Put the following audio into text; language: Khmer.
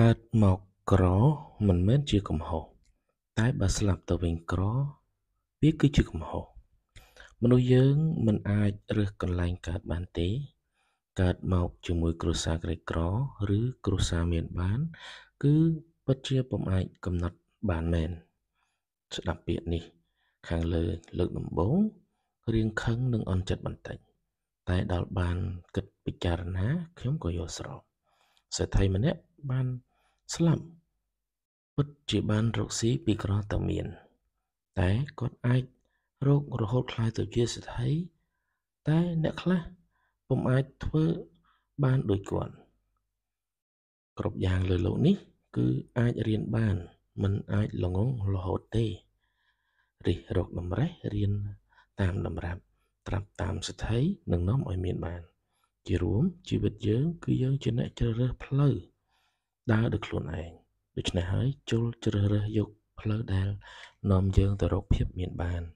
កើតមកក្រ មិនមែនជាកំហុសតែបើស្លាប់ទៅវិញក្រ វាគឺជាកំហុសមនុស្សយើងមិនអាចរើសកន្លែងកើតបានទេ កើតមកជាមួយគ្រួសារក្រីក្រ ឬគ្រួសារមានបាន គឺពិតជាពុំអាចកំណត់បានមែនស្ដាប់ពាក្យនេះ ខាងលើលើកដំបូងរាងខឹងនិងអន់ចិត្តបន្តិចតែដល់បានគិតពិចារណាខ្ញុំក៏យល់ស្របសេដ្ឋីម្នាក់ បានស្លាប់ពិតជាបានរកស៊ីពីក្រទៅមាន តែគាត់អាចរករហូតក្លាយទៅជាសេដ្ឋីតែអ្នកខ្លះពុំអាចធ្វើបានដូចគាត់គ្រប់យ៉ាងលើលោកនេះ គឺអាចរៀនបាន មិនអាចល្ងង់រហូតទេរិះរកតម្រេះរៀនតាមតម្រាប់ត្រាប់តាមសេដ្ឋីនឹងនាំឲ្យមានបាន ជារួមជីវិតយើង គឺយើងជាអ្នកជ្រើសរើសផ្លូវ ដើរដោយខ្លួនឯងដូច្នេះហើយចូលជ្រើសរើសយកផ្លូវដែលនាំយើងទៅរកភាពមានបាន។